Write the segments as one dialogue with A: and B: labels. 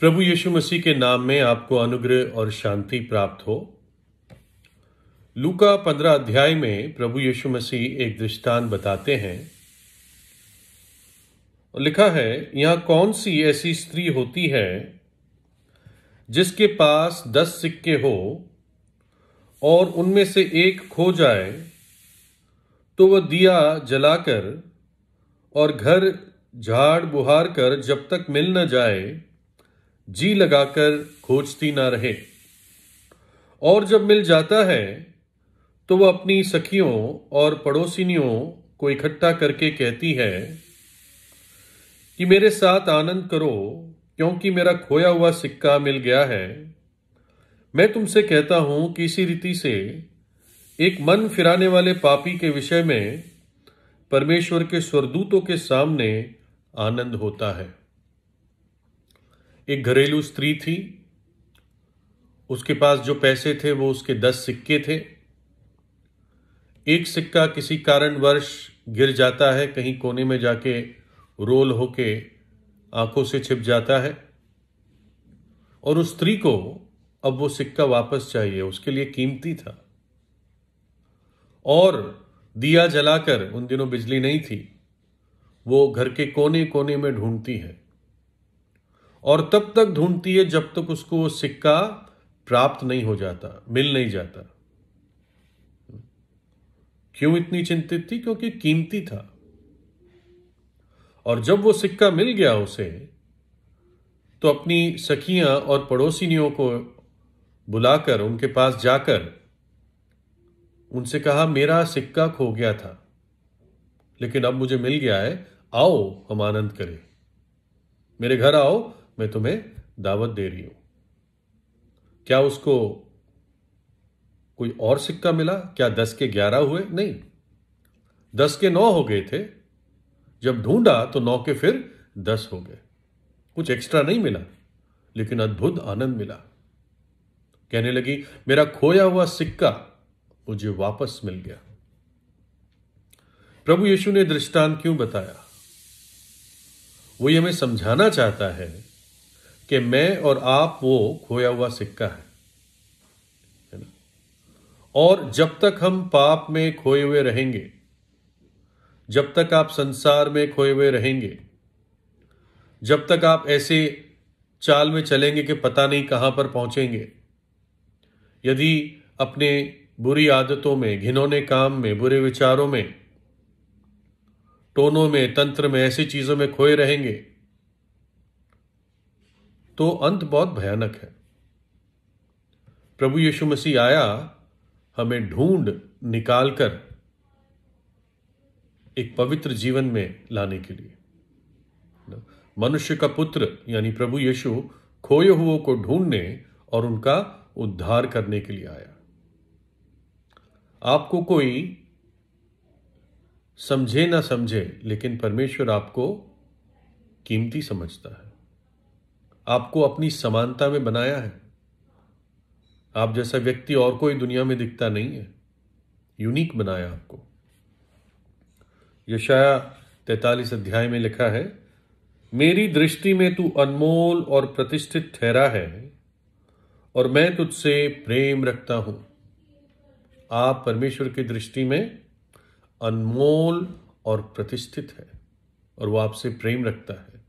A: प्रभु यीशु मसीह के नाम में आपको अनुग्रह और शांति प्राप्त हो। लूका पंद्रह अध्याय में प्रभु यीशु मसीह एक दृष्टांत बताते हैं। लिखा है, यहाँ कौन सी ऐसी स्त्री होती है जिसके पास दस सिक्के हो और उनमें से एक खो जाए तो वह दिया जलाकर और घर झाड़ बुहार कर जब तक मिल न जाए जी लगाकर खोजती ना रहे। और जब मिल जाता है तो वह अपनी सखियों और पड़ोसिनियों को इकट्ठा करके कहती है कि मेरे साथ आनंद करो, क्योंकि मेरा खोया हुआ सिक्का मिल गया है। मैं तुमसे कहता हूँ कि इसी रीति से एक मन फिराने वाले पापी के विषय में परमेश्वर के स्वरदूतों के सामने आनंद होता है। एक घरेलू स्त्री थी। उसके पास जो पैसे थे, वो उसके दस सिक्के थे। एक सिक्का किसी कारणवश गिर जाता है, कहीं कोने में जाके रोल होके आँखों से छिप जाता है। और उस स्त्री को अब वो सिक्का वापस चाहिए, उसके लिए कीमती था। और दिया जलाकर, उन दिनों बिजली नहीं थी, वो घर के कोने कोने में ढूंढती है। और तब तक ढूंढती है जब तक उसको वो सिक्का प्राप्त नहीं हो जाता, मिल नहीं जाता। क्यों इतनी चिंतित थी? क्योंकि कीमती था। और जब वो सिक्का मिल गया उसे तो अपनी सखियाँ और पड़ोसिनियों को बुलाकर, उनके पास जाकर, उनसे कहा, मेरा सिक्का खो गया था, लेकिन अब मुझे मिल गया है, आओ, हम आनंद करें। मेरे घर आओ मैं तुम्हें दावत दे रही हूँ। क्या उसको कोई और सिक्का मिला? क्या दस के ग्यारह हुए? नहीं। दस के नौ हो गए थे। जब ढूंढा तो नौ के फिर दस हो गए। कुछ एक्स्ट्रा नहीं मिला, लेकिन अद्भुत आनंद मिला। कहने लगी, मेरा खोया हुआ सिक्का मुझे वापस मिल गया। प्रभु यीशु ने दृष्टांत क्यों बताया? वो ये हमें समझाना चाहता है कि मैं और आप वो खोया हुआ सिक्का है और जब तक हम पाप में खोए हुए रहेंगे, जब तक आप संसार में खोए हुए रहेंगे, जब तक आप ऐसे चाल में चलेंगे कि पता नहीं कहाँ पर पहुँचेंगे, यदि अपने बुरी आदतों में, घिनौने काम में, बुरे विचारों में, टोनों में, तंत्र में ऐसी चीज़ों में खोए रहेंगे तो अंत बहुत भयानक है। प्रभु यीशु मसीह आया, हमें ढूंढ निकालकर एक पवित्र जीवन में लाने के लिए। मनुष्य का पुत्र, यानी प्रभु यीशु, खोए हुओं को ढूँढने और उनका उद्धार करने के लिए आया। आपको कोई समझे ना समझे, लेकिन परमेश्वर आपको कीमती समझता है। आपको अपनी समानता में बनाया है। आप जैसा व्यक्ति और कोई दुनिया में दिखता नहीं है। यूनिक बनाया आपको। यशाया तैतालीस अध्याय में लिखा है, मेरी दृष्टि में तू अनमोल और प्रतिष्ठित ठहरा है और मैं तुझसे प्रेम रखता हूँ। आप परमेश्वर की दृष्टि में अनमोल और प्रतिष्ठित है और वो आपसे प्रेम रखता है।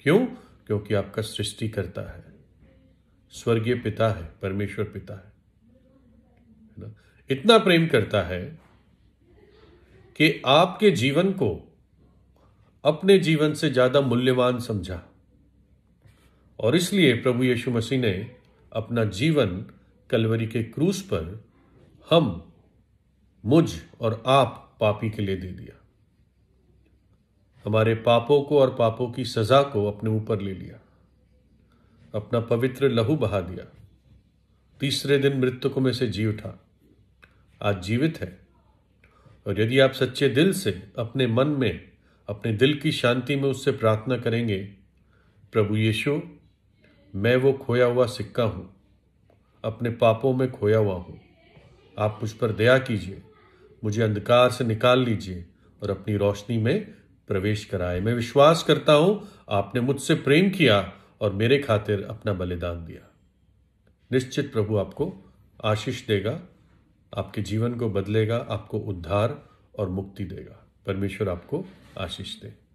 A: क्यों? क्योंकि आपका सृष्टि करता है। स्वर्गीय पिता है, परमेश्वर पिता है। ना? इतना प्रेम करता है कि आपके जीवन को अपने जीवन से ज़्यादा मूल्यवान समझा। और इसलिए प्रभु यीशु मसीह ने अपना जीवन कलवरी के क्रूस पर हम, मुझ और आप पापी के लिए दे दिया। हमारे पापों को और पापों की सजा को अपने ऊपर ले लिया। अपना पवित्र लहू बहा दिया। तीसरे दिन मृतकों में से जी उठा। आज जीवित है। और यदि आप सच्चे दिल से अपने मन में, अपने दिल की शांति में उससे प्रार्थना करेंगे, प्रभु यीशु, मैं वो खोया हुआ सिक्का हूँ। अपने पापों में खोया हुआ हूँ। आप मुझ पर दया कीजिए। मुझे अंधकार से निकाल लीजिए और अपनी रोशनी में प्रवेश कराए। मैं विश्वास करता हूँ, आपने मुझसे प्रेम किया और मेरे खातिर अपना बलिदान दिया। निश्चित प्रभु आपको आशीष देगा, आपके जीवन को बदलेगा, आपको उद्धार और मुक्ति देगा। परमेश्वर आपको आशीष दे।